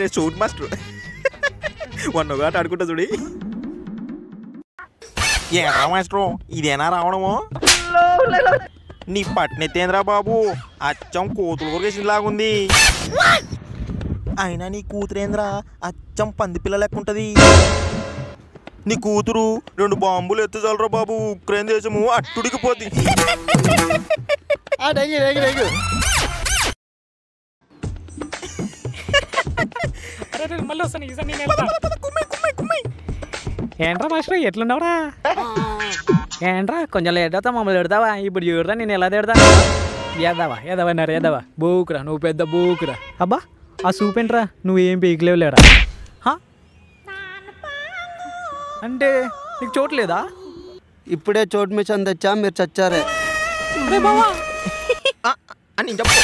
రే shoot master. One ఒకటి ఆడుకుంటా చూడి. ఏరా మాస్టర్ ఇదేనా రావడము నీ పట్నెత్తేంద్రా బాబు? అచ్చం కూతురు కొరికేసిందిలాగుంది అయినా నీ కూతురేంద్రా? అచ్చం పంది పిల్ల లెక్కుంటది. నీ కూతురు రెండు బాంబులు ఎత్తుచాలరా బాబు. ఉక్రెయిన్ దేశము అట్టుడికి పోతుంది అరే రే, మళ్ళీ వస్తాను ఈసారి నేను వెళ్తా. ఏంట్రా మాస్టర్ ఎట్లున్నావురా? ఏంట్రా కొంచెం లేట్ అవుతా మమ్మల్ని పెడతావా ఇప్పుడు చూడరా నేను ఎలా తిడతా ఏదావా ఏదావా నరే ఏదావా? బూకురా నువ్వు పెద్ద బూకురా. అబ్బా ఆ సూప్ ఏంట్రా? నువ్వేం పీకలేవు లేరా హా? అంటే నీకు చోట్లేదా ఇప్పుడే చోటు మిషన్ తెచ్చా మీరు చచ్చారే. అని చెప్పు.